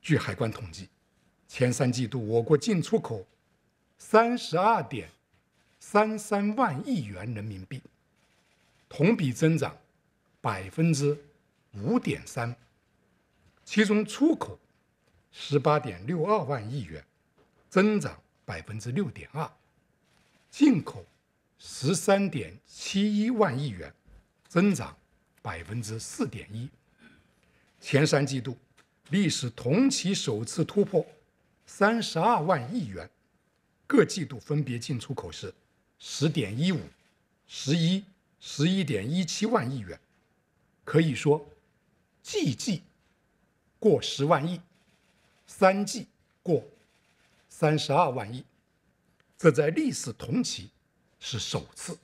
据海关统计，前三季度我国进出口三十二点三三万亿元人民币，同比增长百分之五点三，其中出口十八点六二万亿元，增长百分之六点二，进口十三点七一万亿元，增长百分之四点一。前三季度历史同期首次突破三十二万亿元，各季度分别进出口是十点一五、十一、十一点一七万亿元，可以说季季过十万亿，三季过三十二万亿，这在历史同期是首次。